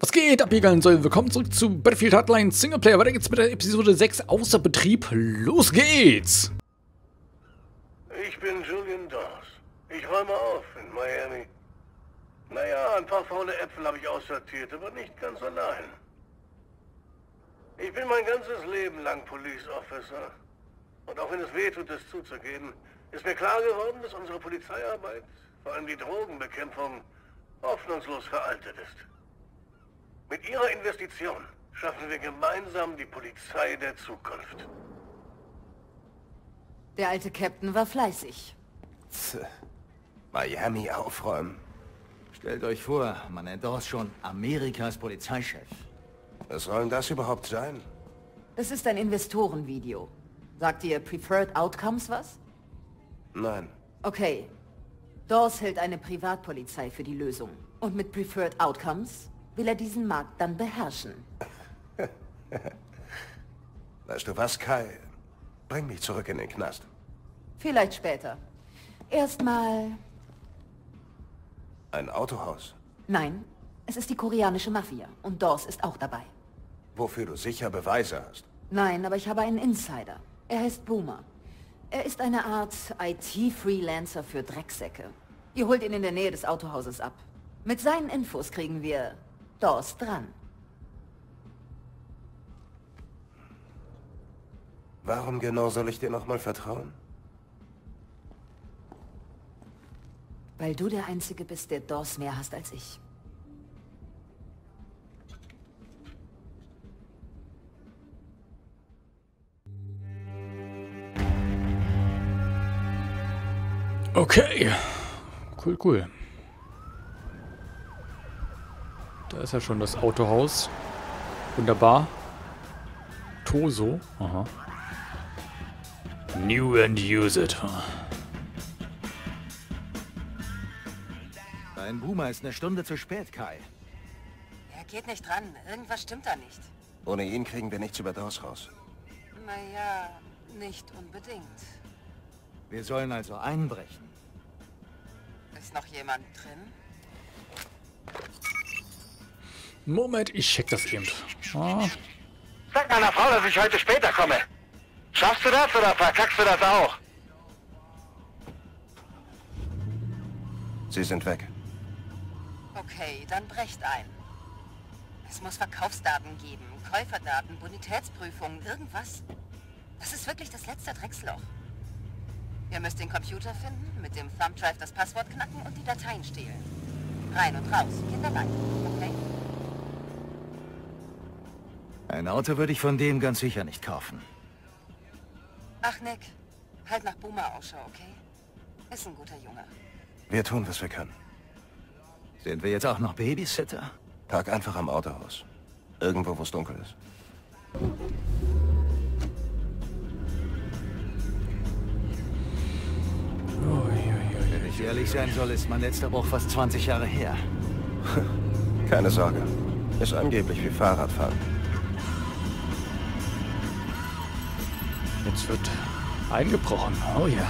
Was geht, abgegangen soll? Willkommen zurück zu Battlefield Hardline Singleplayer. Weiter geht's mit der Episode 6 außer Betrieb. Los geht's! Ich bin Julian Dawes. Ich räume auf in Miami. Naja, ein paar faule Äpfel habe ich aussortiert, aber nicht ganz allein. Ich bin mein ganzes Leben lang Police Officer. Und auch wenn es weh tut, das zuzugeben, ist mir klar geworden, dass unsere Polizeiarbeit, vor allem die Drogenbekämpfung, hoffnungslos veraltet ist. Mit Ihrer Investition schaffen wir gemeinsam die Polizei der Zukunft. Der alte Captain war fleißig. Tch, Miami aufräumen. Stellt euch vor, man nennt das schon Amerikas Polizeichef. Was soll denn das überhaupt sein? Das ist ein Investorenvideo. Sagt ihr Preferred Outcomes was? Nein. Okay. Dawes hält eine Privatpolizei für die Lösung. Und mit Preferred Outcomes will er diesen Markt dann beherrschen. Weißt du was, Kai? Bring mich zurück in den Knast. Vielleicht später. Erstmal... Ein Autohaus. Nein, es ist die koreanische Mafia. Und Dawes ist auch dabei. Wofür du sicher Beweise hast. Nein, aber ich habe einen Insider. Er heißt Boomer. Er ist eine Art IT-Freelancer für Drecksäcke. Ihr holt ihn in der Nähe des Autohauses ab. Mit seinen Infos kriegen wir Dawes dran. Warum genau soll ich dir nochmal vertrauen? Weil du der Einzige bist, der Dawes mehr hast als ich. Okay. Cool, cool. Da ist ja schon das Autohaus. Wunderbar. Toso. Aha. New and use it. Dein Boomer ist eine Stunde zu spät, Kai. Er geht nicht ran. Irgendwas stimmt da nicht. Ohne ihn kriegen wir nichts über Dawes raus. Naja, nicht unbedingt. Wir sollen also einbrechen. Ist noch jemand drin? Moment, ich check das eben. Ah, Sag meiner Frau, dass ich heute später komme. Schaffst du das oder verkackst du das auch? Sie sind weg. Okay, dann brecht ein. Es muss Verkaufsdaten geben, Käuferdaten, Bonitätsprüfungen, irgendwas. Das ist wirklich das letzte Drecksloch. Ihr müsst den Computer finden, mit dem Thumb Drive das Passwort knacken und die Dateien stehlen. Rein und raus, kinderleicht, okay? Ein Auto würde ich von dem ganz sicher nicht kaufen. Ach, Nick, halt nach Boomer Ausschau, okay? Ist ein guter Junge. Wir tun, was wir können. Sind wir jetzt auch noch Babysitter? Park einfach am Autohaus. Irgendwo, wo es dunkel ist. Wenn ich ehrlich sein soll, ist mein letzter Bruch fast 20 Jahre her. Keine Sorge. Ist angeblich wie Fahrradfahren. Jetzt wird eingebrochen. Oh ja.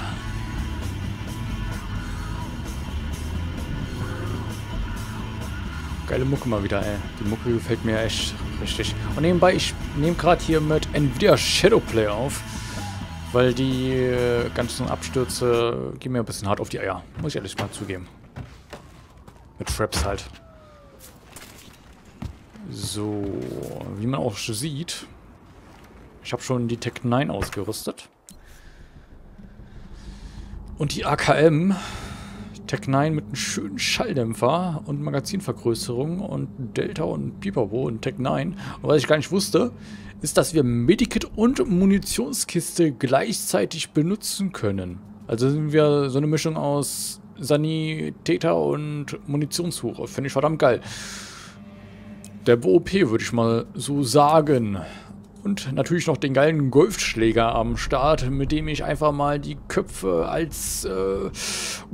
Geile Mucke mal wieder, ey. Die Mucke gefällt mir echt richtig. Und nebenbei, ich nehme gerade hier mit Nvidia Shadowplay auf. Weil die äh, ganzen Abstürze gehen mir ein bisschen hart auf die Eier. Muss ich ehrlich mal zugeben. Mit Fraps halt. So, wie man auch schon sieht, ich habe schon die Tech 9 ausgerüstet. Und die AKM Tech 9 mit einem schönen Schalldämpfer und Magazinvergrößerung und Delta und Pipapo und Tech 9. Und was ich gar nicht wusste, ist, dass wir Medikit und Munitionskiste gleichzeitig benutzen können. Also sind wir so eine Mischung aus Sanitäter und Munitionssuche. Finde ich verdammt geil. Der BOP würde ich mal so sagen. Und natürlich noch den geilen Golfschläger am Start, mit dem ich einfach mal die Köpfe als äh,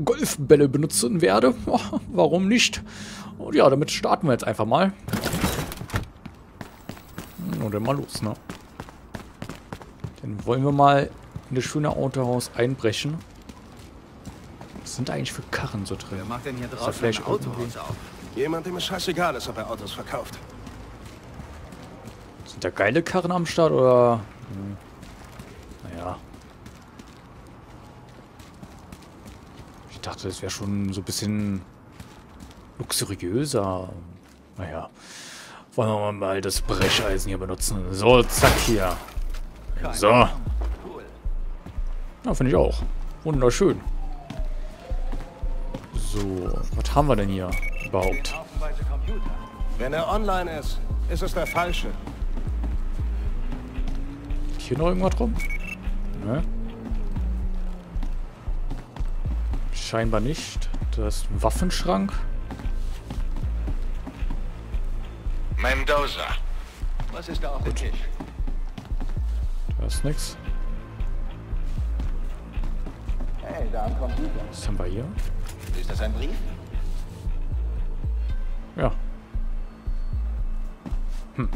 Golfbälle benutzen werde. Warum nicht? Und ja, damit starten wir jetzt einfach mal. Und dann mal los, ne? Dann wollen wir mal in das schöne Autohaus einbrechen. Was sind da eigentlich für Karren so drin? Wer macht denn hier draußen vielleicht ein Autohaus auf? Jemand, dem es scheißegal ist, ob er Autos verkauft. Sind da geile Karren am Start oder... Hm. Naja. Ich dachte, das wäre schon so ein bisschen luxuriöser. Naja. Wollen wir mal das Brecheisen hier benutzen. So, zack hier. So. Ja, finde ich auch. Wunderschön. So, was haben wir denn hier überhaupt? Wenn er online ist, ist es der Falsche. Hier noch irgendwas rum? Ne? Scheinbar nicht. Das ist ein Waffenschrank. Mendoza. Was ist da auf dem Tisch? Da ist nix. Hey, da am Computer. Was haben wir hier? Ist das ein Brief? Ja. Hm.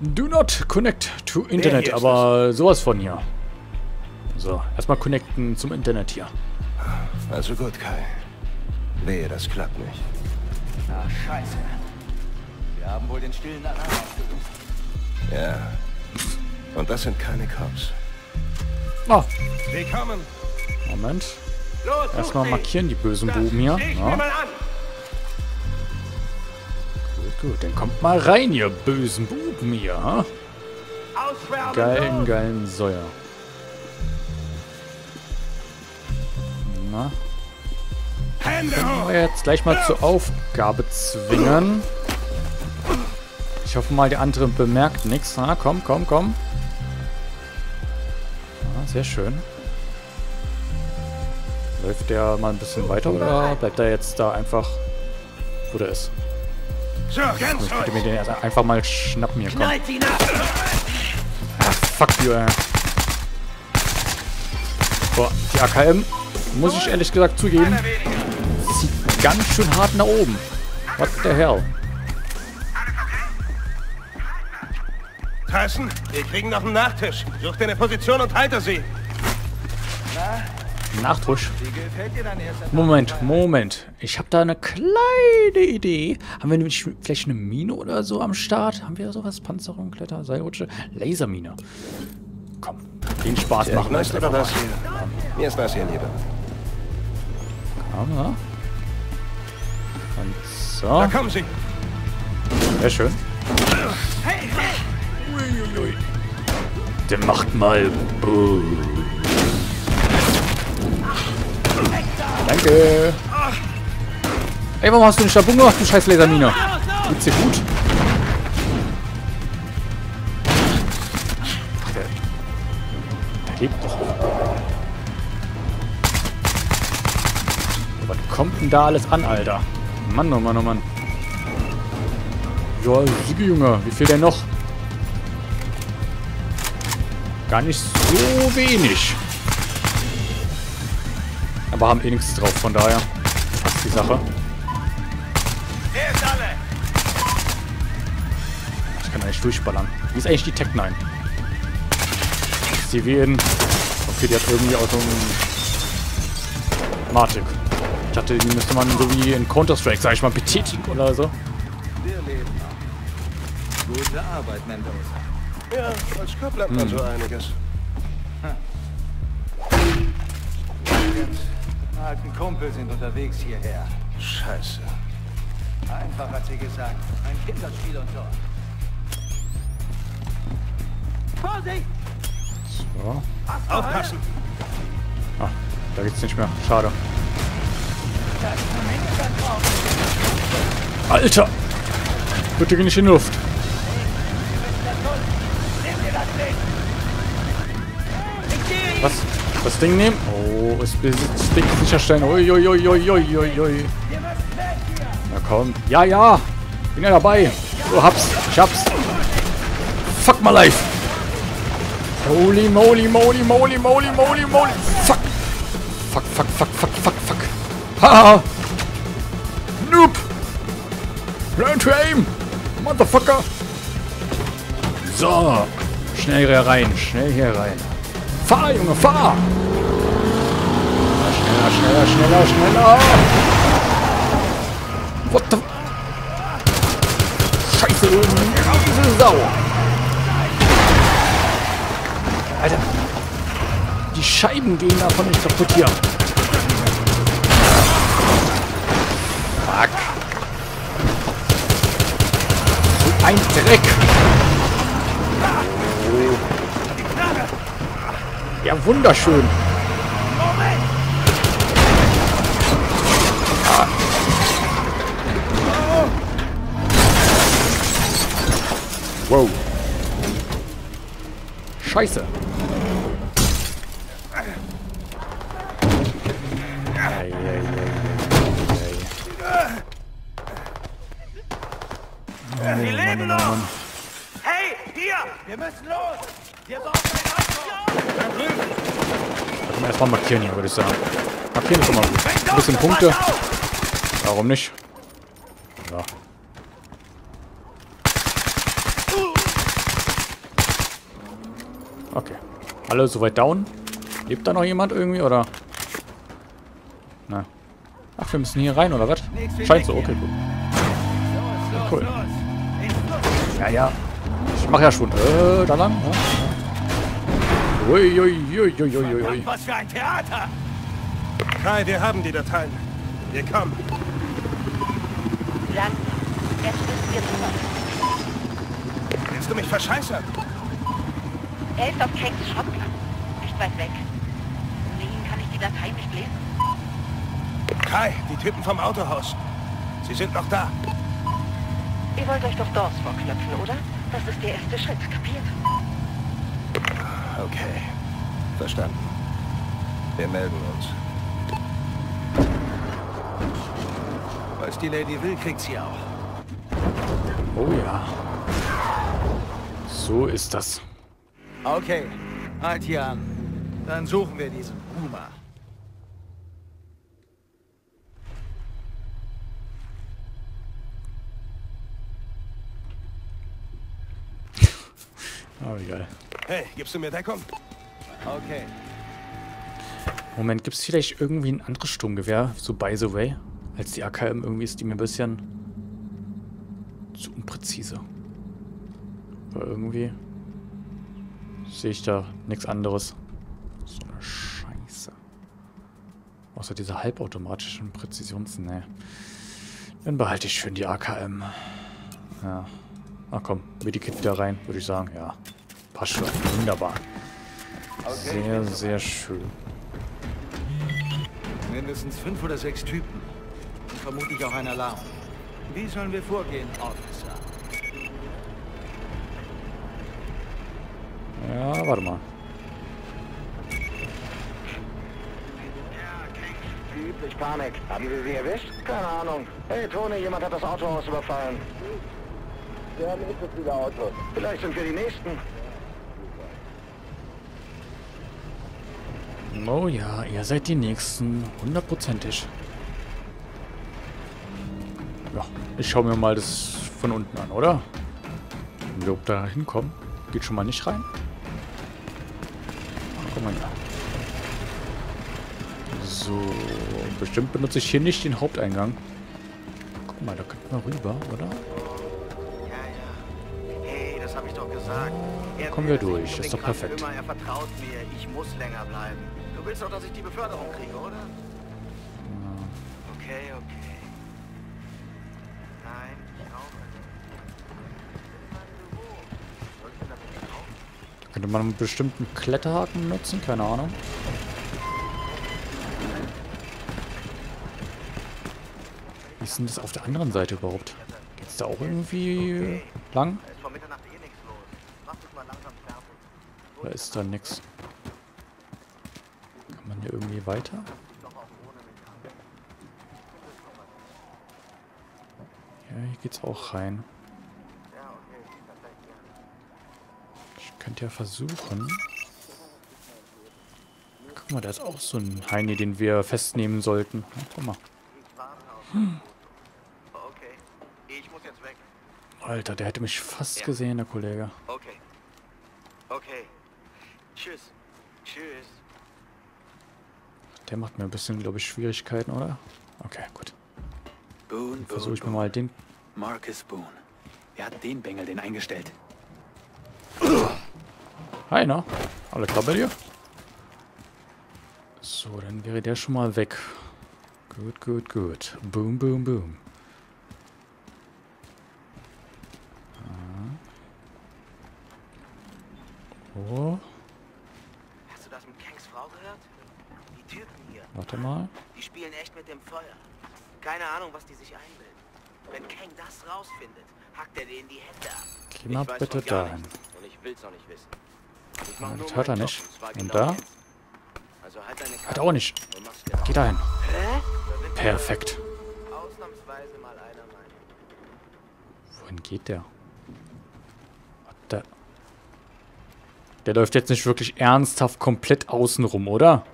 Do not connect to Internet, aber sowas von hier. So, erstmal connecten zum Internet hier. Also gut, Kai. Wehe, das klappt nicht. Ach, scheiße. Wir haben wohl den stillen Alarm ausgelöst. Ja. Und das sind keine Cops. Ah, Sie kommen. Moment. Erstmal markieren die bösen Das Buben hier. Ja. Gut. Dann kommt mal rein, ihr bösen Buben hier. Ha? Geilen, geilen Säuer. Na, können wir jetzt gleich mal zur Aufgabe zwingen. Ich hoffe mal, der andere bemerkt nichts. Na, komm, komm, komm. Ja, sehr schön. Läuft der mal ein bisschen weiter oder bleibt er jetzt da einfach, wo der ist? So, ganz Ich könnte mir den erst einfach mal schnappen hier, komm. Ah, fuck you, ey. Boah, die AKM, muss ich ehrlich gesagt zugeben, zieht ganz schön hart nach oben. What the hell? Tyson, wir kriegen noch einen Nachtisch. Such dir eine Position und halte sie. Nachtusch. Moment, Moment. Ich habe da eine kleine Idee. Haben wir nämlich vielleicht eine Mine oder so am Start? Haben wir sowas? Panzerung, Kletter, Seilrutsche? Lasermine. Komm, den Spaß machen wir mal. hier? Mir ist das hier lieber. Ja, Und Da so. kommen sie. Sehr schön. Uiuiui. Der macht mal. Buh. Danke. Ey, warum hast du den Stabung gemacht, du scheiß Lasermine? Geht's dir gut? Der lebt doch. Was kommt denn da alles an, Alter? Mann, oh Mann, oh Mann. Ja, Sigi, Junge. Wie viel denn noch? Gar nicht so wenig. Aber haben eh nichts drauf, von daher passt die Sache. Ich kann eigentlich durchballern. Wie ist eigentlich die Tech 9? Ist die wie in... Okay, die hat irgendwie Automatik. Ich dachte, die müsste man so wie in Counter-Strike, sag ich mal, betätigen oder so. Wir leben noch. Gute Arbeit, Mendoza. Ja, als Cop lernt man Hm. so einiges. Alten Kumpel sind unterwegs hierher. Scheiße. Einfach hat sie gesagt. Ein Kinderspiel und so. Vorsicht! So. Aufpassen. Ah, da geht's nicht mehr. Schade. Alter! Bitte geh nicht in die Luft. Was? Das Ding nehmen? Oh, es besitzt Ding sicherstellen. Uiuiuiuiuiui. Na komm. Ja, ja. Bin ja dabei. Du hab's. Ich hab's. Fuck my life. Holy moly, moly, moly, moly, moly, moly. Fuck. Fuck, fuck, fuck, fuck, fuck, fuck. Haha. Noob. Learn to aim. Motherfucker. So. Schnell hier rein. Schnell hier rein. Fahr, Junge, fahr. Schneller, schneller, schneller, schneller. What the... Scheiße, du diese Sau. Alter. Die Scheiben gehen davon nicht kaputt hier. Fuck. So ein Dreck. Ja, wunderschön. Wow. Scheiße. Ei, ei, ei, ei. Sie leben noch! Hey, hier! Wir müssen los! Wir brauchen ein Auto! Erstmal markieren hier, würde ich sagen. Markieren ist immer gut. Ein bisschen Punkte. Warum nicht? Ja. Okay. Alle soweit down? Lebt da noch jemand irgendwie, oder? Na. Ach, wir müssen hier rein, oder was? Scheint so, okay, gut. Cool. Ja, ja. Ich mach ja schon. Äh, da lang. Ja. Ui, ui, ui, ui, ui, ui. Was für ein Theater! Kai, wir haben die Dateien. Wir kommen. Dann, jetzt müssen wir rüber. Willst du mich verscheißern? Er ist auf Kanks Schrottplatz. Nicht weit weg. Ohne ihn kann ich die Datei nicht lesen. Kai, die Typen vom Autohaus. Sie sind noch da. Ihr wollt euch doch Doors vorknöpfen, oder? Das ist der erste Schritt, kapiert? Okay. Verstanden. Wir melden uns. Was die Lady will, kriegt sie auch. Oh ja. So ist das. Okay, halt hier an. Dann suchen wir diesen Boomer. Oh, geil. Hey, gibst du mir Deckung? Okay. Moment, gibt es vielleicht irgendwie ein anderes Sturmgewehr, so by the way, als die AKM? Irgendwie ist die mir ein bisschen zu unpräzise. Aber irgendwie sehe ich da nichts anderes. So eine Scheiße. Außer diese halbautomatischen Präzisions... Nee. Dann behalte ich schön die AKM. Ja. Ach komm, Medikit wieder rein, würde ich sagen. Ja. Passt schon. Wunderbar. Sehr, sehr schön. Mindestens fünf oder sechs Typen. Und vermutlich auch ein Alarm. Wie sollen wir vorgehen, Officer? Ja, warte mal. Üblich Panik. Haben Sie sie erwischt? Keine Ahnung. Hey Tony, jemand hat das Autohaus überfallen. Wir haben nicht so viele Autos. Vielleicht sind wir die Nächsten. Oh ja, ihr seid die Nächsten. Hundertprozentig. Ja, ich schaue mir mal das von unten an, oder? Wenn wir da hinkommen. Geht schon mal nicht rein. Guck mal da. So, bestimmt benutze ich hier nicht den Haupteingang. Guck mal, da könnten wir rüber, oder? Ja, ja. Hey, das habe ich doch gesagt. Er Kommen wir durch, ist doch perfekt. Er vertraut mir. Ich muss länger bleiben. Du willst doch, dass ich die Beförderung kriege, oder? Okay, okay. Nein, ich auch. Könnte man einen bestimmten Kletterhaken nutzen? Keine Ahnung. Wie ist denn das auf der anderen Seite überhaupt? Geht's da auch irgendwie lang? Da ist eh nichts los. Mach dich mal langsam fertig. Oder ist da nix? Kann man hier irgendwie weiter? Ja, hier geht's auch rein. Ich könnte ja versuchen. Guck mal, da ist auch so ein Heini, den wir festnehmen sollten. Ja, guck mal. Weg. Alter, der hätte mich fast gesehen, der Kollege. Okay. Okay. Tschüss. Tschüss. Der macht mir ein bisschen, glaube ich, Schwierigkeiten, oder? Okay, gut. Versuche ich mir mal den... Marcus Boone. Er hat den Bengel den eingestellt. Hi, na? Alle klar bei dir? So, dann wäre der schon mal weg. Gut, gut, gut. Boom, boom, boom. Ah. Oh, Hast du das mit Kangs Frau gehört? Die Typen hier, warte mal. die spielen echt mit dem Feuer. Keine Ahnung, was die sich einbilden. Wenn Kang das rausfindet, hackt er denen die Hände ab. Geh mal bitte dahin. Und ich will's auch nicht wissen. Ich Ja, das hört er nicht. Und genau da? Also halt deine Hat er auch nicht. genau. Geh dahin. Hä? Perfekt. wir Ausnahmsweise mal einer Meinung. Wohin geht der? Der, der läuft jetzt nicht wirklich ernsthaft komplett außen rum, oder?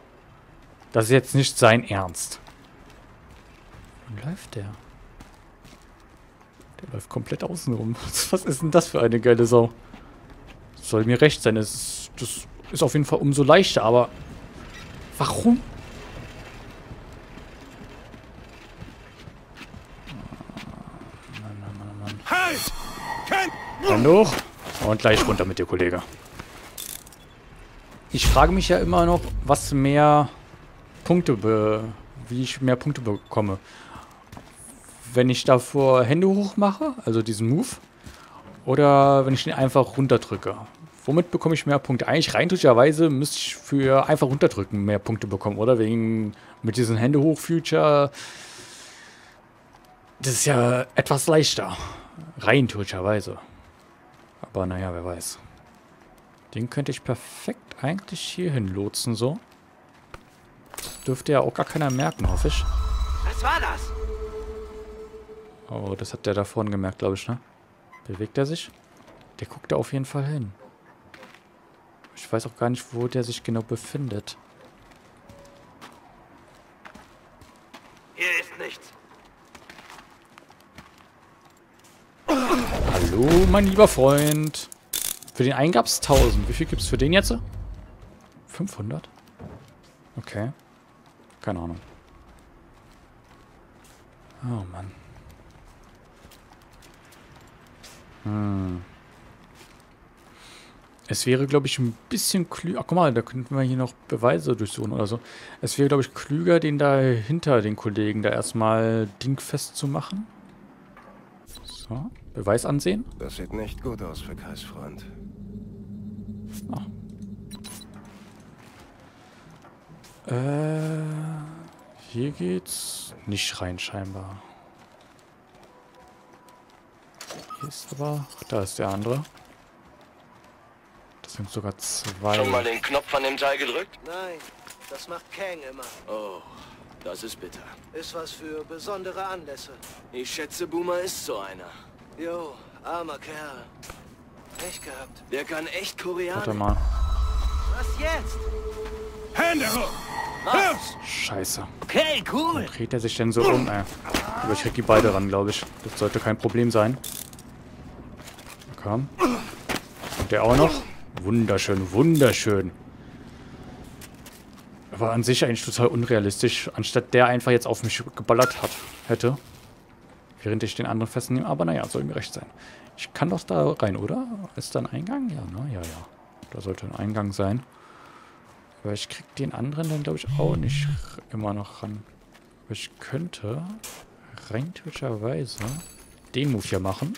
Das ist jetzt nicht sein Ernst. Wohin läuft der? Der läuft komplett außen rum. Was ist denn das für eine geile Sau? Soll mir recht sein. Das ist, das ist auf jeden Fall umso leichter, aber... Warum? Halt! Kein... Hoch. Und gleich runter mit dir, Kollege. Ich frage mich ja immer noch, was mehr Punkte, wie ich mehr Punkte bekomme. Wenn ich davor Hände hoch mache, also diesen Move, oder wenn ich den einfach runterdrücke. Womit bekomme ich mehr Punkte? Eigentlich rein theoretischerweise müsste ich für einfach runterdrücken mehr Punkte bekommen, oder? Wegen mit diesem Hände hoch Future. Das ist ja etwas leichter. Rein theoretischerweise. Aber naja, wer weiß. Den könnte ich perfekt eigentlich hier hin lotsen, so. Das dürfte ja auch gar keiner merken, hoffe ich. Was war das? Oh, das hat der da vorne gemerkt, glaube ich, ne? Bewegt er sich? Der guckt da auf jeden Fall hin. Ich weiß auch gar nicht, wo der sich genau befindet. Hier ist nichts. Hallo, mein lieber Freund. Für den einen gab es 1000. Wie viel gibt es für den jetzt? 500? Okay. Keine Ahnung. Oh Mann. Hm. Es wäre, glaube ich, ein bisschen klüger. Ach, guck mal, da könnten wir hier noch Beweise durchsuchen oder so. Es wäre, glaube ich, klüger, den da hinter den Kollegen da erstmal dingfest zu machen. So, Beweis ansehen. Das sieht nicht gut aus für Kais Freund. Äh, hier geht's nicht rein scheinbar. Ist aber... Ach, da ist der andere. Das sind sogar zwei. Schon mal den Knopf an dem Teil gedrückt? Nein, das macht Kang immer. Oh, das ist bitter. Ist was für besondere Anlässe. Ich schätze, Boomer ist so einer. Jo, armer Kerl. Pech gehabt. Der kann echt Koreanisch. Warte mal. Was jetzt? Hände hoch! Los! Scheiße. Okay, cool. Wo dreht er sich denn so um, ey? Aber ich krieg die beide ran, glaube ich. Das sollte kein Problem sein. Komm. Und der auch noch. Wunderschön, wunderschön. War an sich eigentlich total unrealistisch, anstatt der einfach jetzt auf mich geballert hat, hätte. Während ich den anderen festnehme. Aber naja, soll mir recht sein. Ich kann doch da rein, oder? Ist da ein Eingang? Ja, ne? Ja, ja. Da sollte ein Eingang sein. Aber ich krieg den anderen dann, glaube ich, auch nicht immer noch ran. Aber ich könnte rein theoretischerweise den Move hier machen.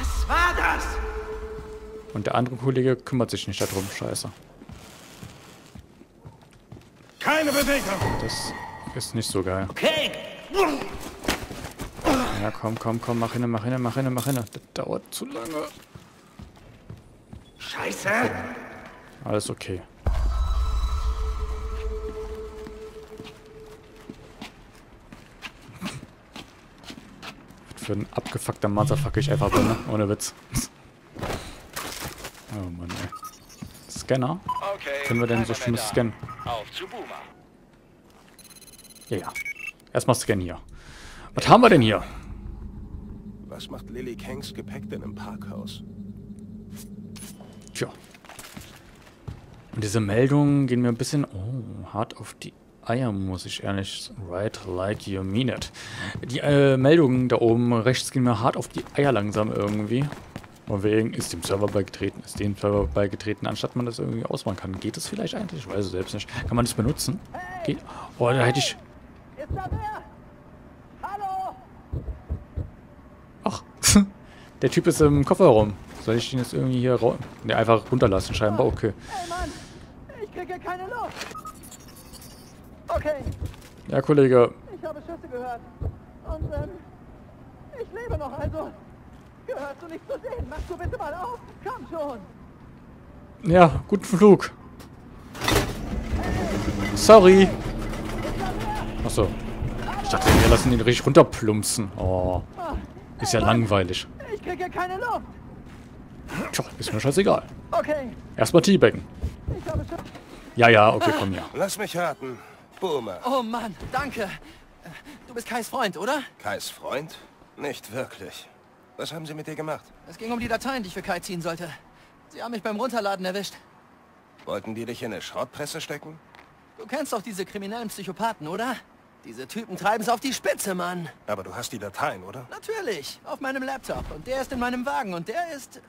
Was war das? Und der andere Kollege kümmert sich nicht darum. Scheiße. Keine Bewegung! Das ist nicht so geil. Okay. Ja, komm, komm, komm, mach hin, mach hin, mach hin, mach hin. Das dauert zu lange. Scheiße. Alles okay. Für ein abgefuckter Motherfucker ich einfach bin, ne? Ohne Witz. Oh Mann, ey. Scanner? Okay. Können wir denn so schlimmes scannen? Ja, ja. Erstmal scannen hier. Was haben wir denn hier? Was macht Lily Kangs Gepäck denn im Parkhaus? Tja. Und diese Meldungen gehen mir ein bisschen oh, hart auf die Eier muss ich ehrlich. Right like you mean it. Die äh, Meldungen da oben rechts gehen mir hart auf die Eier langsam irgendwie. Und wegen ist dem Server beigetreten, ist dem Server beigetreten, anstatt man das irgendwie ausmachen kann. Geht das vielleicht eigentlich? Ich weiß es selbst nicht. Kann man das benutzen? Geht. Oh, da hätte ich. Ist da wer? Hallo? Ach, der Typ ist im Kofferraum. Soll ich ihn jetzt irgendwie hier raus... Ne, einfach runterlassen scheinbar, okay. Hey Mann, ich kriege keine Luft. Okay, Ja, Kollege, ich habe Schüsse gehört. Und ähm, ich lebe noch, also gehörst du nicht zu sehen. Mach du bitte mal auf. Komm schon. ja, guten Flug. Sorry. Achso. Ich dachte, wir lassen ihn richtig runterplumpsen. Oh, ist ja langweilig. Ich kriege keine Luft. Tja, ist mir scheißegal. Okay, Erstmal Teabaggen. ich habe Schüsse. Ja, ja, okay, komm ja. Lass mich raten. Boomer. Oh Mann, danke. Du bist Kais Freund, oder? Kais Freund? Nicht wirklich. Was haben Sie mit dir gemacht? Es ging um die Dateien, die ich für Kai ziehen sollte. Sie haben mich beim Runterladen erwischt. Wollten die dich in eine Schrottpresse stecken? Du kennst doch diese kriminellen Psychopathen, oder? Diese Typen treiben es auf die Spitze, Mann. Aber du hast die Dateien, oder? Natürlich, auf meinem Laptop. Und der ist in meinem Wagen und der ist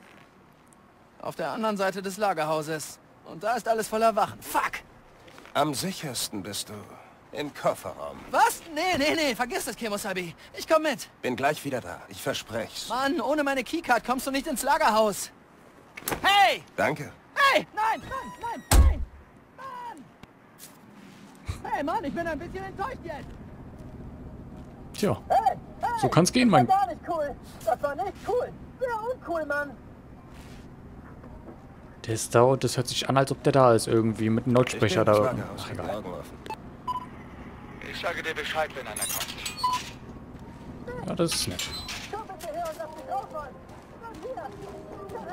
auf der anderen Seite des Lagerhauses. Und da ist alles voller Wachen. Fuck! Am sichersten bist du im Kofferraum. Was? Nee, nee, nee, vergiss es, Kemosabi. Ich komm mit. Bin gleich wieder da. Ich versprech's. Mann, ohne meine Keycard kommst du nicht ins Lagerhaus. Hey! Danke. Hey, nein, nein, nein, nein. Mann. Hey Mann, ich bin ein bisschen enttäuscht jetzt. Tja, Hey, hey. so kann's gehen, Das mein... war gar nicht cool. Das war nicht cool. Sehr uncool, Mann. Der ist da und das hört sich an, als ob der da ist irgendwie mit einem Lautsprecher da. Ach, egal. Ich sage dir Bescheid, wenn einer kommt. Ja, das ist nett.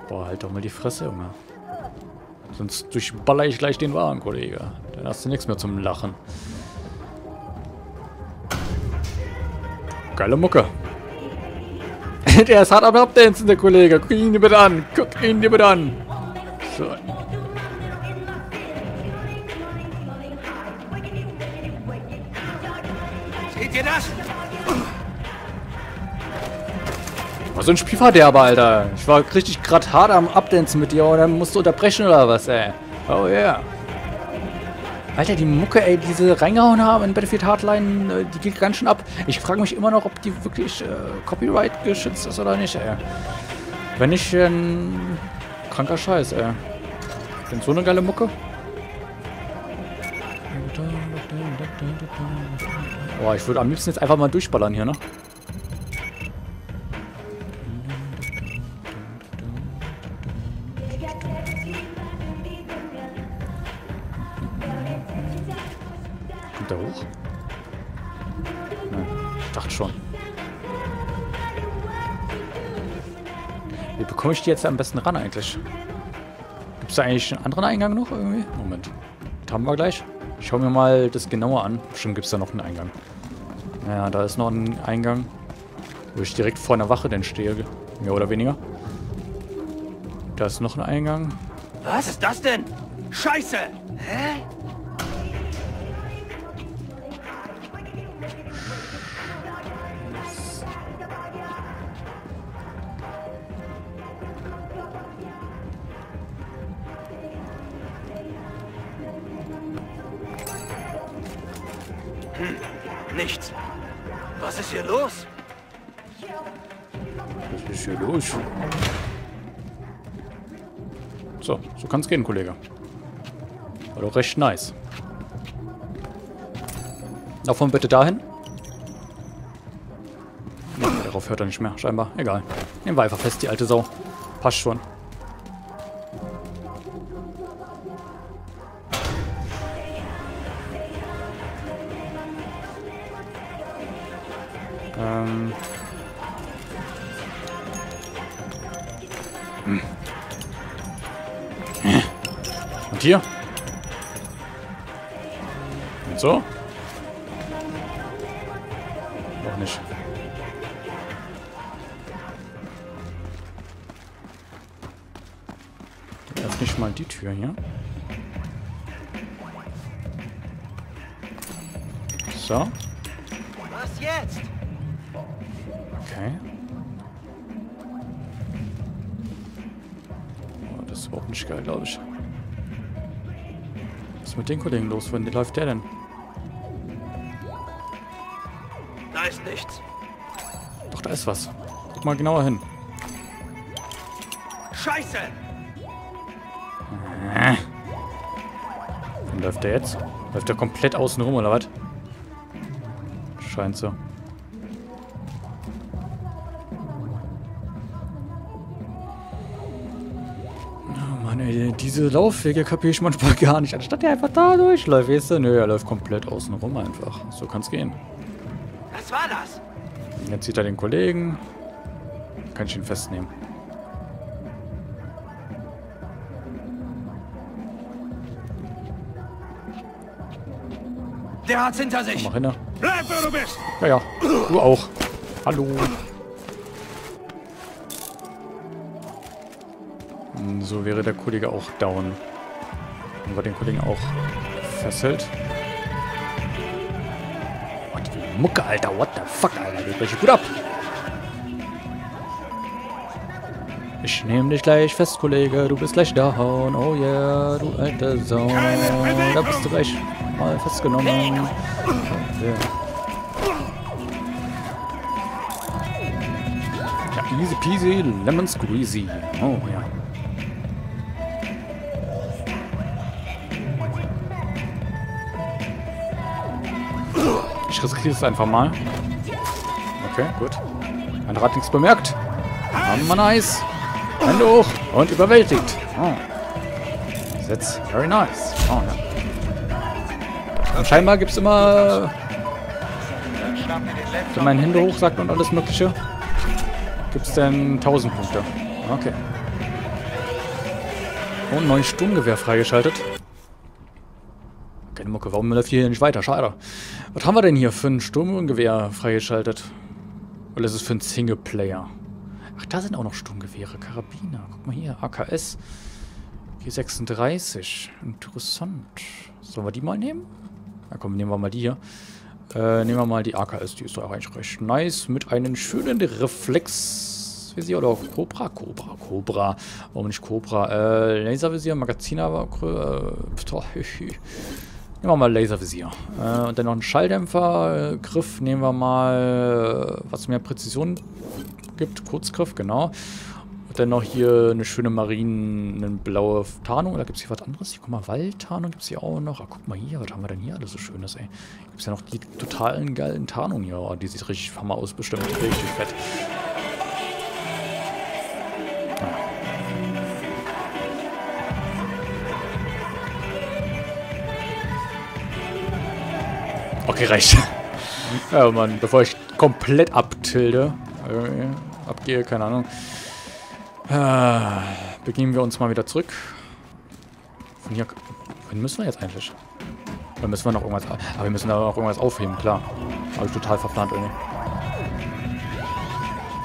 Boah, halt doch mal die Fresse, Junge. Sonst durchballer ich gleich den Wagen, Kollege. Dann hast du nichts mehr zum Lachen. Geile Mucke. der ist hart am Abdancen, der Kollege. Guck ihn dir bitte an. Guck ihn dir bitte an. So. Seht ihr das? Was so ein Spielverderber, Alter. Ich war richtig grad hart am Abdancen mit dir und dann musst du unterbrechen oder was, ey. Oh yeah. Alter, die Mucke, ey, die sie reingehauen haben in Battlefield Hardline, äh, die geht ganz schön ab. Ich frage mich immer noch, ob die wirklich äh, Copyright geschützt ist oder nicht, ey. Wenn nicht, ein kranker Scheiß, ey. Denn so eine geile Mucke. Boah, ich würde am liebsten jetzt einfach mal durchballern hier, ne? Ich jetzt am besten ran eigentlich? Gibt es da eigentlich einen anderen Eingang noch irgendwie? Moment. Das haben wir gleich. Ich schaue mir mal das genauer an. Bestimmt gibt es da noch einen Eingang. Ja, da ist noch ein Eingang, wo ich direkt vor einer Wache denn stehe. Mehr oder weniger. Da ist noch ein Eingang. Was ist das denn? Scheiße! Hä? So, so kann es gehen, Kollege. War doch recht nice. Davon bitte dahin. Nee, darauf hört er nicht mehr, scheinbar. Egal. Nehmen wir einfach fest, die alte Sau. Passt schon. Und so? Doch nicht. Dann Erst nicht mal die Tür hier. So. Was jetzt? Okay. Oh, das ist überhaupt nicht geil, glaube ich. Was ist mit den Kollegen los? Wann läuft der denn? Ist nichts. Doch, da ist was. Guck mal genauer hin. Scheiße! Wann läuft der jetzt? Läuft der komplett außen rum oder was? Scheint so. Oh Mann, ey, diese Laufwege kapiere ich manchmal gar nicht. Anstatt der einfach da durchläuft, weißt du? Nö, er läuft komplett außen rum einfach. So kann's gehen. Was war das? Jetzt sieht er den Kollegen. Kann ich ihn festnehmen. Der hat's hinter sich. Mach hin. Bleib, wo du bist! Ja, ja. Du auch. Hallo. So wäre der Kollege auch down. Haben wir den Kollegen auch fesselt. Mucke, Alter. What the fuck, Alter. Geht richtig gut ab. Ich nehme dich gleich fest, Kollege. Du bist gleich down. Oh yeah, du alter Sau. Da bist du gleich mal festgenommen. Oh, yeah. Ja, easy peasy, lemon squeezy. Oh ja. Ich riskiere es einfach mal. Okay, gut. Mein Rad nichts bemerkt. Hammer nice. Hände hoch und überwältigt. Oh. That's very nice. Oh, ja. Scheinbar gibt es immer, wenn man Hände hoch sagt und alles mögliche, gibt es dann 1000 Punkte. Okay. Und neues Sturmgewehr freigeschaltet. Keine Mucke, warum läuft hier nicht weiter? Schade. Was haben wir denn hier für ein Sturmgewehr freigeschaltet? Oder ist es für einen Singleplayer? Ach, da sind auch noch Sturmgewehre, Karabiner. Guck mal hier, AKS. G36. Interessant. Sollen wir die mal nehmen? Na komm, nehmen wir mal die hier. Äh, nehmen wir mal die AKS, die ist doch eigentlich recht nice. Mit einem schönen Reflexvisier oder Cobra? Cobra, Cobra. Warum nicht Cobra? Äh, Laservisier, Magazin aber. Äh, nehmen wir mal Laservisier. Äh, und dann noch einen Schalldämpfer. Äh, Griff nehmen wir mal, äh, was mehr Präzision gibt. Kurzgriff, genau. Und dann noch hier eine schöne marinenblaue Tarnung. Oder gibt es hier was anderes? Hier, guck mal, Waldtarnung gibt es hier auch noch. Ah, guck mal hier, was haben wir denn hier alles so Schönes, ey? Gibt es ja noch die totalen geilen Tarnungen hier. Oh, die sieht richtig hammer aus, bestimmt. Richtig fett. Okay, reicht. ja, Mann, bevor ich komplett abtilde, äh, abgehe, keine Ahnung, äh, begeben wir uns mal wieder zurück. Von hier, wohin müssen wir jetzt eigentlich? Oder müssen wir noch irgendwas, aber wir müssen da noch irgendwas aufheben, klar. Habe ich total verplant irgendwie.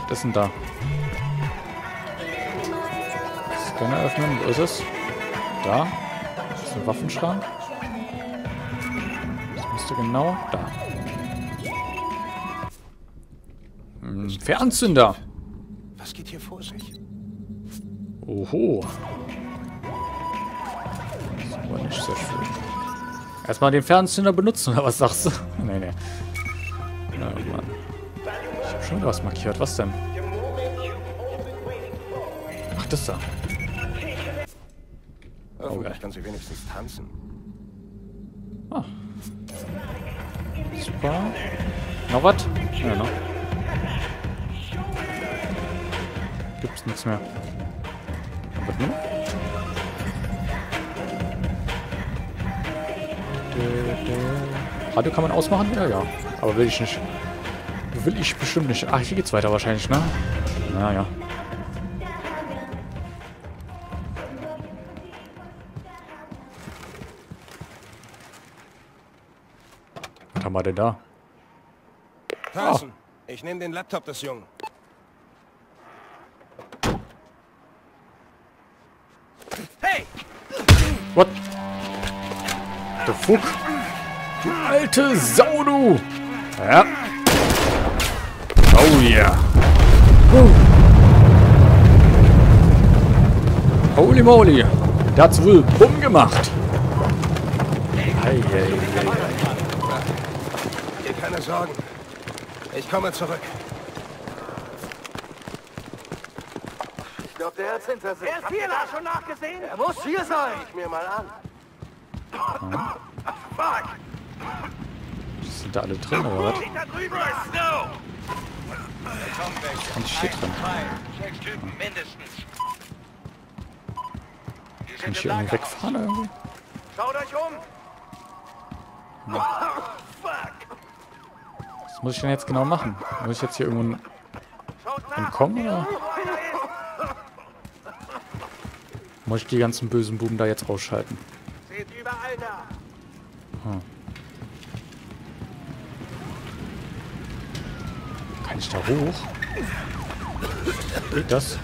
Was ist denn da? Scanner öffnen, wo ist es? Da. Das ist ein Waffenschrank. Müsste genau da. Ein Fernzünder. Was geht hier vor sich? Oho. Das war nicht sehr schön. Erstmal den Fernzünder benutzen, oder was sagst du? nee, nee. Na, Mann. Ich hab schon wieder was markiert. Was denn? Ach, das da. Hoffentlich kann sie wenigstens tanzen. Ah. Super. Noch was? Ja, noch. Gibt's nichts mehr. Was nur? Radio kann man ausmachen? Ja, ja. Aber will ich nicht. Will ich bestimmt nicht. Ach, hier geht's weiter wahrscheinlich, ne? Naja. Haben wir denn da? Carson, ich nehme den Laptop des Jungen. Hey! What? The fuck? Du alte Sau, du! Ja. Oh yeah. Uh. Holy moly. Hat's wohl bumm gemacht. Ei, ei, ei, ei. Sorgen. Ich komme zurück. Ich glaube, der hat's hinter sich. Er ist hier, hast schon nachgesehen? Er muss hier sein. Ich mir mal an. Fuck. Sind da alle drin, oder was? Da drüben ist Snow. Ganz shit drin. Sechs Typen mindestens. Kann ich hier irgendwie wegfahren irgendwie? Schaut euch um. Was muss ich denn jetzt genau machen? Muss ich jetzt hier irgendwo entkommen, oder? Muss ich die ganzen bösen Buben da jetzt ausschalten? Seht überall da. Kann ich da hoch? Geht das?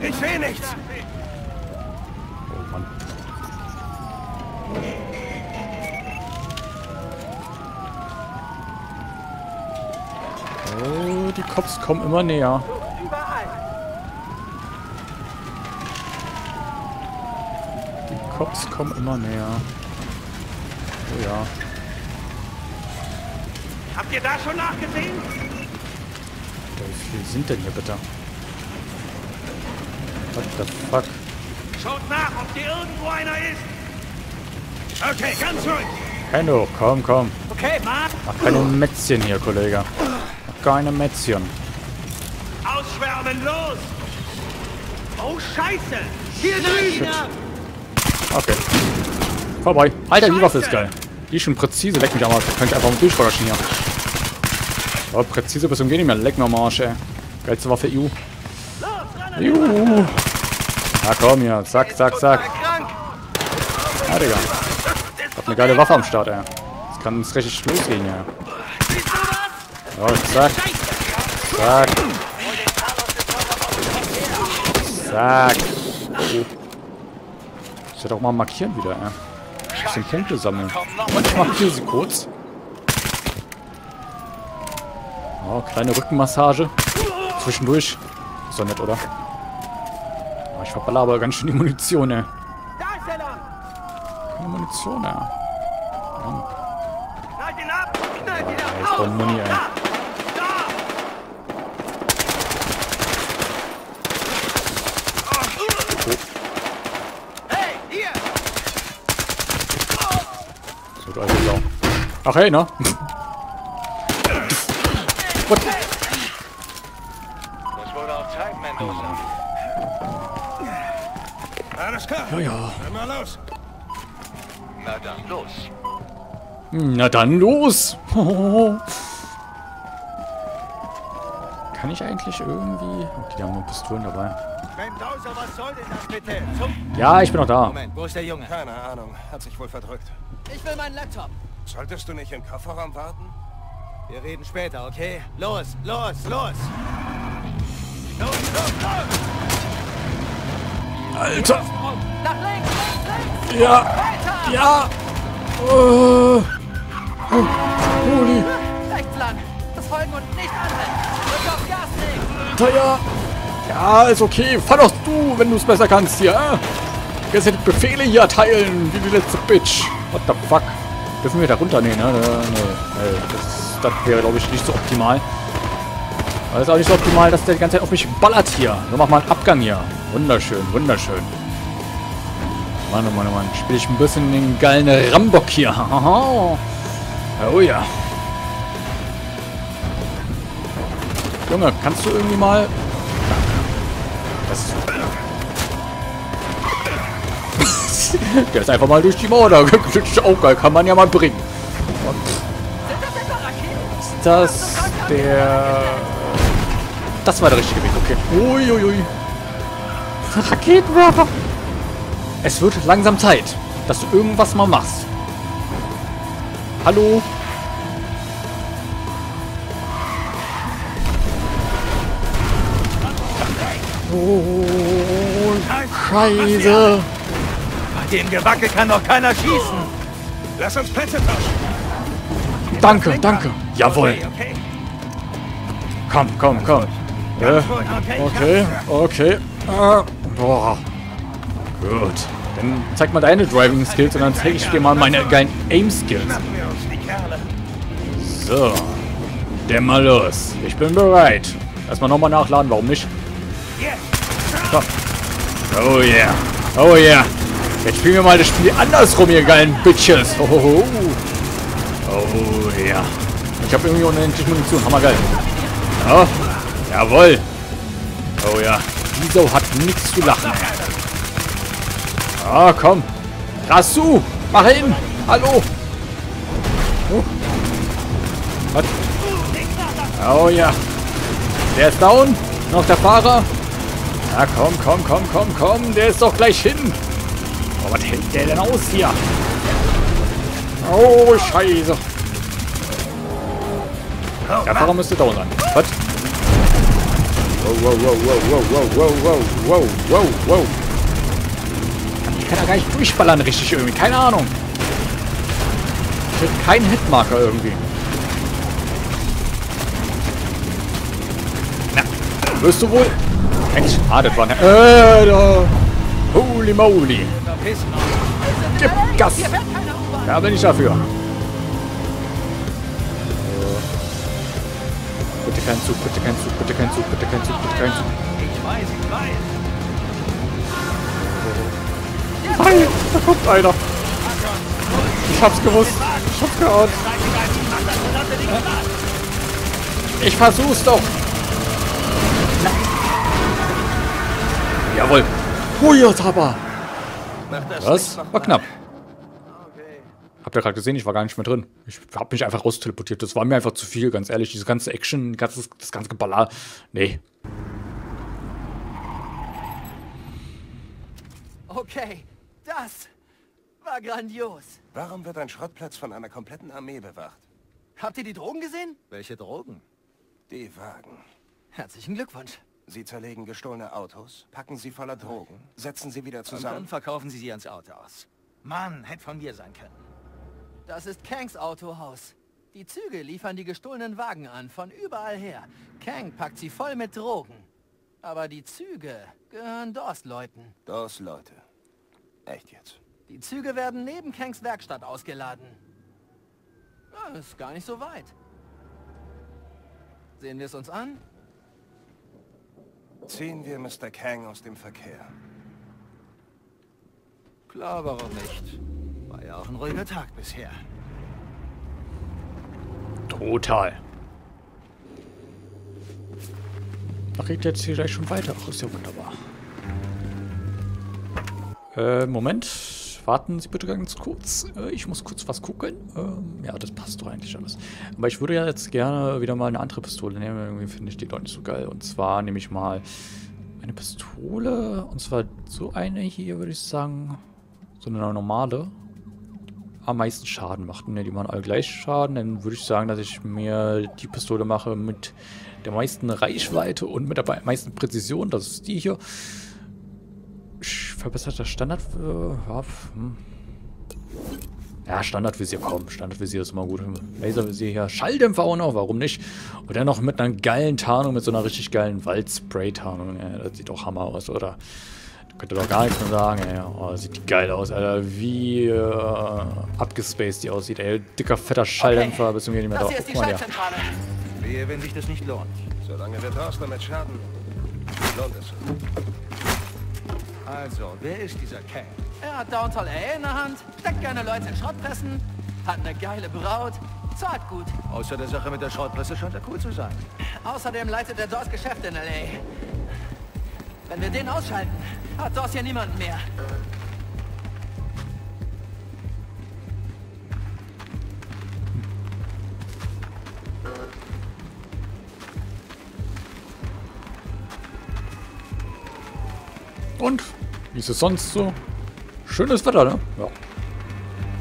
Ich sehe nichts. Oh, die Cops kommen immer näher. Die Cops kommen immer näher. Oh ja. Habt ihr da schon nachgesehen? Wie viele sind denn hier bitte? What the fuck? Schaut nach, ob hier irgendwo einer ist. Okay, ganz ruhig. Henno, komm, komm. Okay, Mann. Mach keine Mätzchen hier, Kollege. Keine Mätzchen. Ausschwärmen, los. Oh, Scheiße. Hier drüben. Okay. Vorbei. Alter, die Waffe ist geil. Die ist schon präzise. Leck mich aber. Kann ich einfach mal durchverraschen hier. Oh, präzise bis zum Gehen nicht mehr. Leck mir am Arsch, ey. Geilste Waffe, EU. Juhu. Ja, komm hier. Zack, zack, zack. Ja, Digga. Ich hab eine geile Waffe am Start, ey. Jetzt kann es richtig losgehen, ja. So, zack. Zack. Zack. Oh. Ich hätte auch mal markieren wieder, ey. Ein bisschen Punkte sammeln. Ich markiere sie kurz. Oh, kleine Rückenmassage. Zwischendurch. Ist doch nett, oder? Oh, ich verballer aber ganz schön die Munition, ey. Keine Munition, ey. Knallt ihn ab. Knallt ihn. Ja, Muni, ey. Da. Da. Hey, hier. So, du alte Sau. Ach, hey, ne? What? Das wurde auch Zeit, Mendoza. Alles klar. Ja, ja. Dann mal los. Na dann, los. Na dann los! Kann ich eigentlich irgendwie... Okay, die haben nur Pistolen dabei. Mendoza, was soll denn das bitte? Zum Ja, ich bin noch da. Moment, wo ist der Junge? Keine Ahnung. Hat sich wohl verdrückt. Ich will meinen Laptop. Solltest du nicht im Kofferraum warten? Wir reden später, okay? Los, los, los! Los, los, los! Alter! Nach links, links, links. Ja! Weiter. Ja! Oh. Oh. Holy! Rechts lang. Das folgen und nicht anhalten. Drück auf Gas, Nick. Alter, ja! Ja, ist okay. Fahr doch du, wenn du es besser kannst hier. Äh? Jetzt hätte ich Befehle hier erteilen, wie die letzte Bitch. What the fuck? Dürfen wir da runter? Nee, ne? Nee. Das, das wäre, glaube ich, nicht so optimal. Aber ist auch nicht so optimal, dass der die ganze Zeit auf mich ballert hier. So, mach mal einen Abgang hier. Wunderschön, wunderschön. Mann, oh Mann, oh Mann. Spiele ich ein bisschen den geilen Rambock hier. Oh ja. Junge, kannst du irgendwie mal... Das ist Der ist einfach mal durch die Mauer da geglitscht. Auch geil, kann man ja mal bringen. Raketen? Ist das der... Das war der richtige Weg, okay. Uiuiui. Ui. Raketenwerfer. Es wird langsam Zeit, dass du irgendwas mal machst. Hallo? Oh, Scheiße. Bei dem Gewackel kann doch keiner schießen! Lass uns Plätze tauschen. Danke, danke. Jawohl. Komm, komm, komm. Äh, okay, okay. Ah, boah. Gut. Dann zeig mal deine Driving Skills und dann zeige ich dir mal meine geilen Aim Skills. So. Der mal los. Ich bin bereit. Erstmal nochmal nachladen, warum nicht? Komm. Oh yeah. Oh yeah. Jetzt spielen wir mal das Spiel andersrum, ihr geilen Bitches. Oh, oh, oh. yeah. Ich habe irgendwie unendlich Munition. Hammergeil. Oh. Jawohl. Oh ja. Wieso hat nichts zu lachen. Ah, komm. Rasu. Mach hin. Hallo. Oh. Was? Oh ja. Der ist down. Noch der Fahrer. Ja, komm, komm, komm, komm, komm. Der ist doch gleich hin. Oh, was hält der denn aus hier? Oh, scheiße. Der Fahrer müsste down sein. Was? Wow, wow, wow, wow, wow, wow, wow, wow, wow, wow. Ich kann da gar nicht durchballern richtig irgendwie. Keine Ahnung. Ich krieg keinen Hitmarker irgendwie. Na, wirst du wohl? Mensch, ah, das war eine... Äh, da. Holy moly. Gib Gas. Da bin ich dafür. Bitte kein Zug, bitte kein Zug, bitte kein Zug, bitte kein Zug, bitte kein Zug. Ich weiß, ich weiß. Hi, da kommt einer. Ich hab's gewusst. Ich hab's geahnt. Ich versuch's doch. Jawohl. Huiotaba. Was? War knapp. Habt ihr gerade gesehen, ich war gar nicht mehr drin. Ich hab mich einfach raus teleportiert. Das war mir einfach zu viel, ganz ehrlich. Diese ganze Action, ganzes, das ganze Geballer. Nee. Okay, das war grandios. Warum wird ein Schrottplatz von einer kompletten Armee bewacht? Habt ihr die Drogen gesehen? Welche Drogen? Die Wagen. Herzlichen Glückwunsch. Sie zerlegen gestohlene Autos, packen sie voller Drogen, setzen sie wieder Und dann zusammen. verkaufen sie sie ans Auto aus. Mann, hätte von mir sein können. Das ist Kangs Autohaus. Die Züge liefern die gestohlenen Wagen an, von überall her. Kang packt sie voll mit Drogen. Aber die Züge gehören Dorst-Leuten. Dos Leute. Echt jetzt? Die Züge werden neben Kangs Werkstatt ausgeladen. Ja, ist gar nicht so weit. Sehen wir es uns an? Ziehen wir Mr. Kang aus dem Verkehr. Klar, warum nicht? War ja auch ein ruhiger Tag bisher. Total. Ach, geht jetzt hier gleich schon weiter. Ach, ist ja wunderbar. Äh, Moment. Warten Sie bitte ganz kurz. Äh, ich muss kurz was gucken. Ähm, ja, das passt doch eigentlich alles. Aber ich würde ja jetzt gerne wieder mal eine andere Pistole nehmen. Irgendwie finde ich die doch nicht so geil. Und zwar nehme ich mal eine Pistole. Und zwar so eine hier, würde ich sagen. So eine normale am meisten Schaden macht. Ne, die machen alle gleich Schaden. Dann würde ich sagen, dass ich mir die Pistole mache mit der meisten Reichweite und mit der meisten Präzision. Das ist die hier. Verbesserter Standard. Äh, ja, hm. ja, Standardvisier, komm. Standardvisier ist immer gut. Laservisier hier. Schalldämpfer auch noch, warum nicht? Und dann noch mit einer geilen Tarnung, mit so einer richtig geilen Waldspray-Tarnung. Ja, das sieht doch Hammer aus, oder? Könnt ihr doch gar nichts mehr sagen, ey. Oh, sieht die geil aus, Alter. Wie äh, abgespaced die aussieht, ey. Dicker, fetter Schalldämpfer, bis zum Gehen nicht mehr da. die Guck mal. Schaltzentrale. Wehe, wenn sich das nicht lohnt. Solange wir Dos damit schaden, lohnt es. Also, wer ist dieser Kang? Er hat Downtown LA in der Hand, steckt gerne Leute in Schrottpressen, hat eine geile Braut, zahlt gut. Außer der Sache mit der Schrottpresse scheint er cool zu sein. Außerdem leitet er Dors Geschäft in L.A. Wenn wir den ausschalten, hat Dors hier niemanden mehr. Wie ist es sonst so? Schönes Wetter, ne? Ja.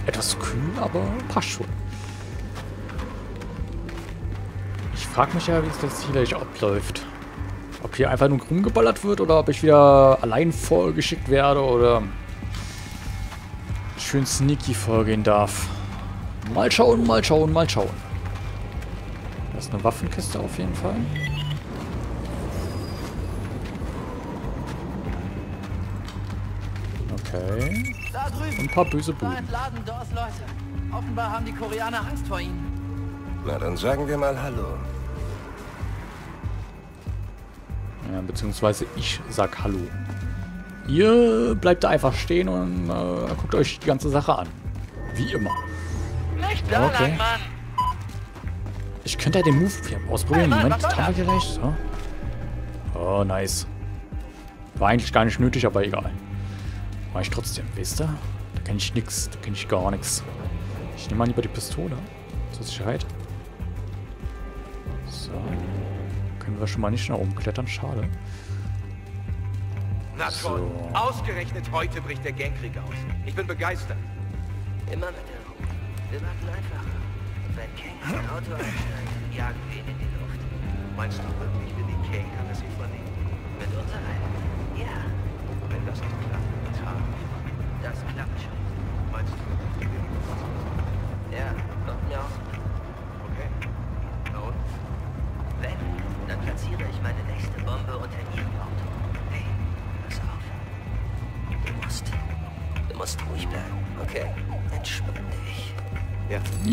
Etwas kühl, aber passt schon. Ich frage mich ja, wie es jetzt hier gleich abläuft. Ob hier einfach nur rumgeballert wird oder ob ich wieder allein vorgeschickt werde oder schön sneaky vorgehen darf. Mal schauen, mal schauen, mal schauen. Da ist eine Waffenkiste auf jeden Fall. Okay. Da drüben. Und ein paar böse Buben. Offenbar haben die Koreaner Angst vor ihnen. Na, dann sagen wir mal Hallo. Ja, beziehungsweise ich sag Hallo. Ihr bleibt da einfach stehen und äh, guckt euch die ganze Sache an. Wie immer. Nicht da Okay. lang, Mann. Ich könnte ja den Move hier ausprobieren. Hey, Moment, haben wir gleich. So. Oh, nice. War eigentlich gar nicht nötig, aber egal. Mach ich trotzdem, wisst ihr? Da kann ich nix, da kann ich gar nichts. Ich nehme mal lieber die Pistole. Zur Sicherheit. So. Können wir schon mal nicht nach oben klettern, schade. Na toll. So. Ausgerechnet heute bricht der Gangkrieg aus. Ich bin begeistert. Immer mit der Ruhe. Wir warten einfach. Und wenn King sein Auto einsteigt, jagen wir ihn in die Luft. Meinst du wirklich, Billy Kane kann es übernehmen? Mit unserer Hilfe. Ja, Wenn das nicht klappt,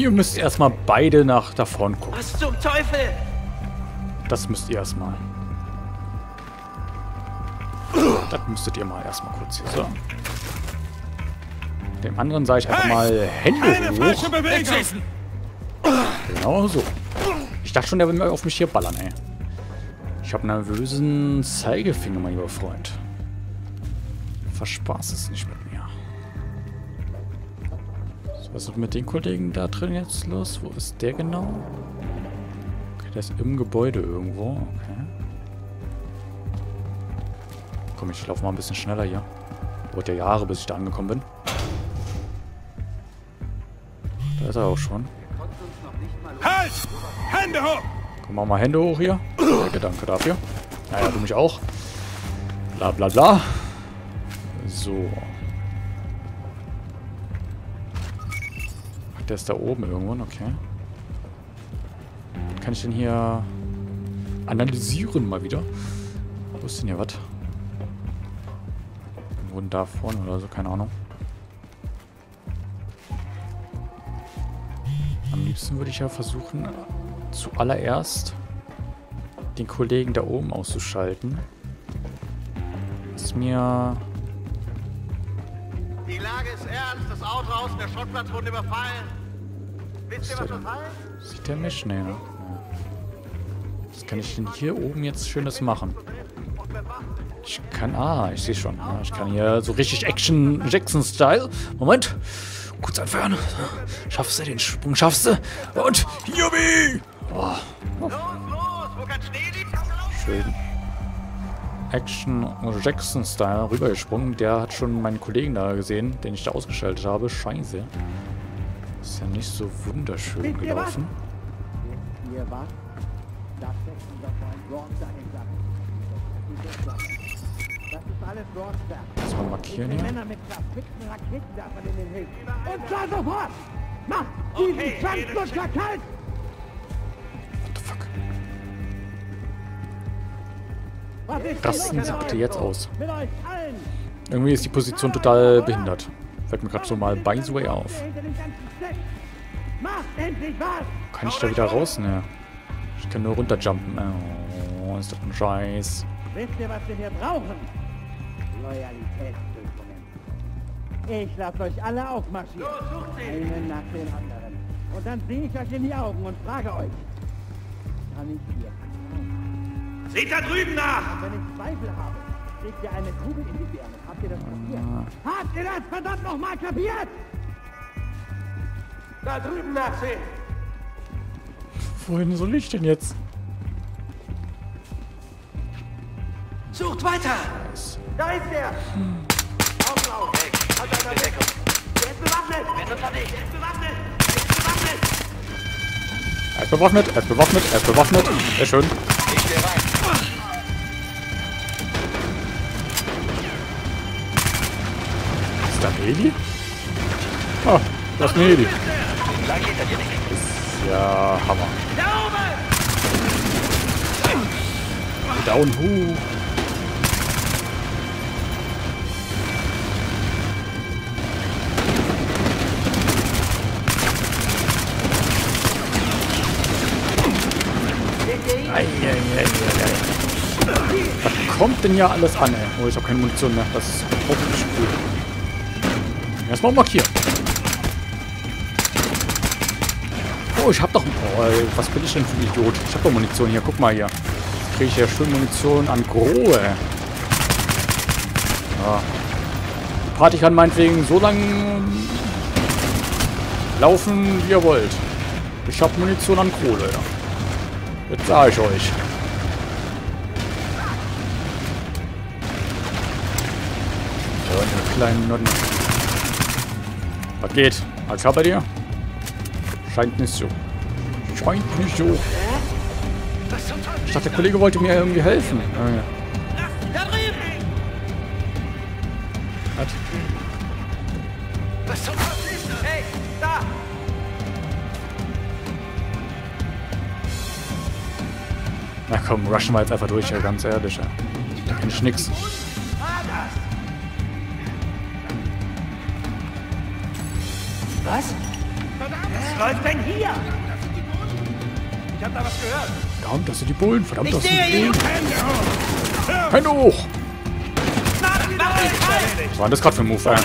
Ihr müsst erstmal beide nach da vorn gucken. Was zum Teufel? Das müsst ihr erstmal. Das müsstet ihr mal erstmal kurz hier. So. Dem anderen sage ich einfach mal Hände hoch. Genau so. Ich dachte schon, der will mir auf mich hier ballern, ey. Ich habe nervösen Zeigefinger, mein lieber Freund. Verspaß es nicht. So, was ist mit den Kollegen da drin jetzt los? Wo ist der genau? Okay, der ist im Gebäude irgendwo. Okay. Komm, ich laufe mal ein bisschen schneller hier. Dauert ja Jahre, bis ich da angekommen bin. Da ist er auch schon. Halt! Hände hoch! Komm, mach mal Hände hoch hier. Danke, danke dafür. Naja, du mich auch. Bla bla bla. So. Der ist da oben irgendwo, okay. Kann ich denn hier analysieren mal wieder? Wo ist denn hier was? Wurden da vorne oder so, keine Ahnung. Am liebsten würde ich ja versuchen, zuallererst den Kollegen da oben auszuschalten. Ist mir... Die Lage ist ernst. Das Autohaus und der Schrottplatz wurden überfallen. Was das heißt? Sieht der mich? Nee, ne? Was kann ich denn hier oben jetzt Schönes machen? Ich kann... Ah, ich sehe schon. Ja, ich kann hier so richtig Action-Jackson-Style. Moment. Kurz anfeuern. Schaffst du den Sprung? Schaffst du? Und... Jubi! Oh, laufen. schön. Action Jackson Style rübergesprungen. Der hat schon meinen Kollegen da gesehen, den ich da ausgeschaltet habe. Scheiße. Ist ja nicht so wunderschön gelaufen. Ihr was? Das mal. Erstmal markieren hier. Männer mit verfickten Raketenwerfern in den Hilfen. Und zwar sofort! Macht diesen Schwanzlutscher kalt! Rasten denn Sie bitte jetzt aus. Irgendwie ist die Position total behindert. Fällt mir gerade so mal by the way auf. Kann ich da wieder raus? Ne. Ich kann nur runterjumpen. Oh, ist das ein Scheiß. Wisst ihr, was wir hier brauchen? Loyalitätsprüfungen. Ich lasse euch alle aufmarschieren. Einen nach dem anderen. Und dann sehe ich euch in die Augen und frage euch. Kann ich hier? Seht da drüben nach! Und wenn ich Zweifel habe, schickt ihr eine Kugel in die Birne. Habt ihr das kapiert? Habt ihr das verdammt nochmal kapiert? Da drüben nachsehen! Wohin soll ich denn jetzt? Sucht weiter! Da ist er! Auflauf! Hey, halt einer weg! Der ist bewaffnet! Bin unterwegs! Der ist bewaffnet! Der ist bewaffnet! Er ist bewaffnet, er ist bewaffnet, er ist bewaffnet. Sehr schön. Ich geh rein. Ist ein Heli? Ah, da ist ein Heli. Ist ja Hammer. Down. Eieieiei. Was kommt denn ja alles an, ey? Oh, ich habe keine Munition mehr. Das ist hoffentlich gut. Erstmal markieren. Oh, ich hab doch... Oh, was bin ich denn für ein Idiot? Ich hab doch Munition hier. Guck mal hier. Kriege ich ja schön Munition an Grohe. Ja. Die Party kann meinetwegen so lange laufen, wie ihr wollt. Ich hab Munition an Kohle, ja. Jetzt sage ich euch. So, eine kleine Noten. Was geht? Klar bei dir? Scheint nicht so. Scheint nicht so. Ich dachte, der Kollege wollte mir irgendwie helfen. Ah. Da drüben! Was? Was zum! Na komm, rushen wir jetzt einfach durch, ja, ganz ehrlich. Ja. Da kenn ich nix. Läuft denn hier? Ich hab da was gehört. Verdammt, das sind die Bullen. Verdammt, Ich das sind die! Bullen. Hände hoch! Hände Was war denn das gerade für ein Move, ey?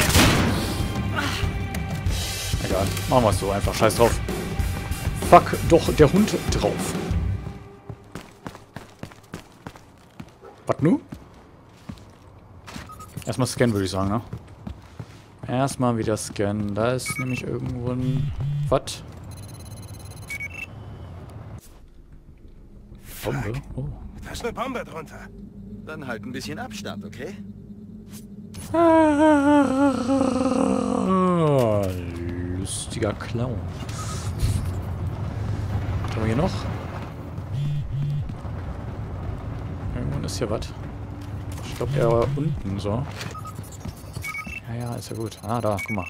Egal, machen wir es so einfach. Scheiß drauf. Fuck doch der Hund drauf. Was nu? Erstmal scannen, würde ich sagen, ne? Erstmal wieder scannen. Da ist nämlich irgendwo ein... Was? Bombe? Oh. Da ist eine Bombe drunter. Dann halt ein bisschen Abstand, okay? Ah, lustiger Clown. Was haben wir hier noch? Irgendwo ist hier was. Ich glaube eher unten so. Ja, ja, ist ja gut. Ah, da, guck mal.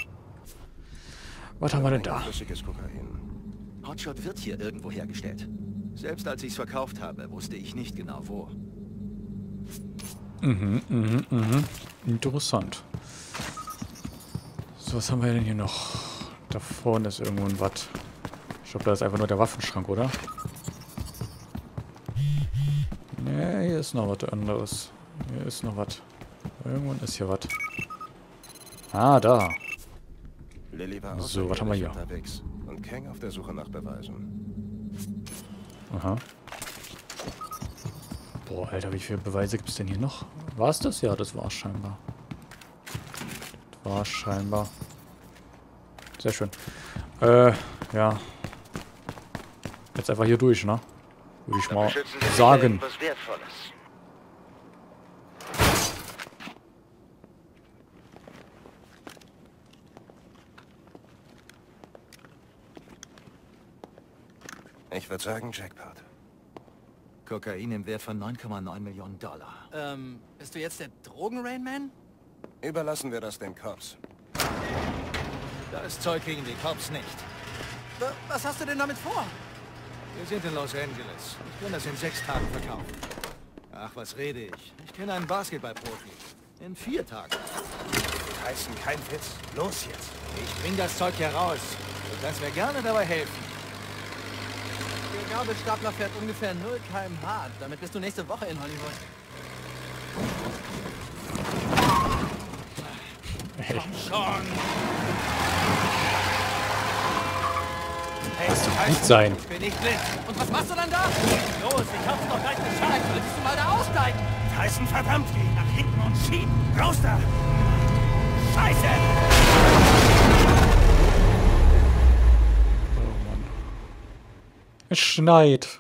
Was haben wir denn da? Flüssiges Kokain. Hotshot wird hier irgendwo hergestellt. Selbst als ich es verkauft habe, wusste ich nicht genau wo. Mhm, mhm, mhm. Interessant. So, was haben wir denn hier noch? Da vorne ist irgendwo ein Watt. Ich glaube, da ist einfach nur der Waffenschrank, oder? Ne, hier ist noch was anderes. Hier ist noch was. Irgendwo ist hier was. Ah, da. Lilly war So, was haben wir hier? unterwegs und Kang auf der Suche nach Beweisen. Aha. Boah, Alter, wie viele Beweise gibt es denn hier noch? War es das? Ja, das war scheinbar. Das war scheinbar. Sehr schön. Äh, ja. Jetzt einfach hier durch, ne? Würde ich mal sagen. Ich würde sagen, Jackpot. Kokain im Wert von 9,9 Millionen Dollar. Ähm, bist du jetzt der Drogen-Rainman? Überlassen wir das den Cops. Da ist Zeug gegen die Cops nicht. Wa- Was hast du denn damit vor? Wir sind in Los Angeles. Ich kann das in sechs Tagen verkaufen. Ach, was rede ich? Ich kenne einen Basketballprofi. In vier Tagen. Heißen kein Witz. Los jetzt. Ich bring das Zeug hier raus. Du kannst mir gerne dabei helfen. Der Gabelstapler fährt ungefähr 0 km/h. Damit bist du nächste Woche in Hollywood. Hey, Hey, das gut sein. ich bin nicht blind. Und was machst du dann da? Los, ich hab's noch gleich geschafft. Solltest du mal da aussteigen? Tyson, verdammt, geh nach hinten und schieb! Raus da! Scheiße! Oh Mann. Es schneit.